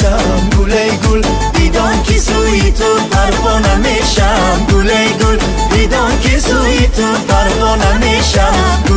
мешам. Гулей гул бидон ки сӯи ту парвона мешам. Гулей гул бидон ки сӯи ту парвона мешам.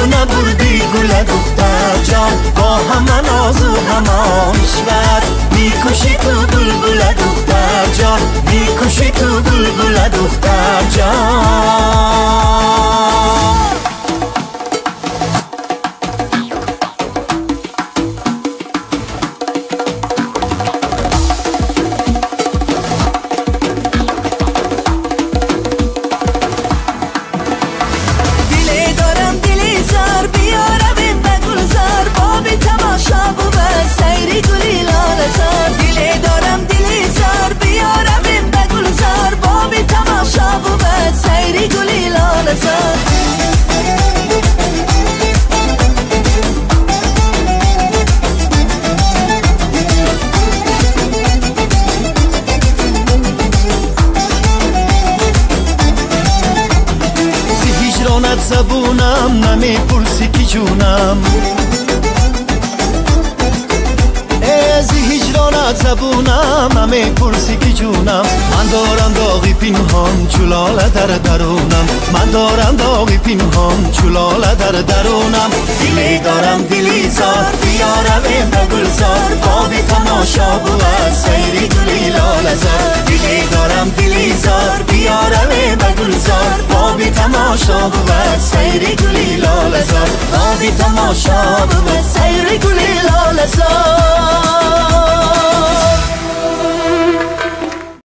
تو نبردی گل دختر جان. با همان آزو همان شود می‌کشی تو گل گل دختر جان. می‌کشی تو گل گل دختر جان. زبونم نمی‌پرسی که جونم. از هجرانت زبونم نمی‌پرسی که جونم. من دارم داغی پینهان چلاله در درونم. من دارم داغی پینهان چلاله در درونم. دلی دارم دلی زار بیارم به گلزار. بابی تماشا بود سیری گلی لاله زار. دلی دارم دلی زار. تماشا بود. سیری گلی لاله زار بابی تماشا بود.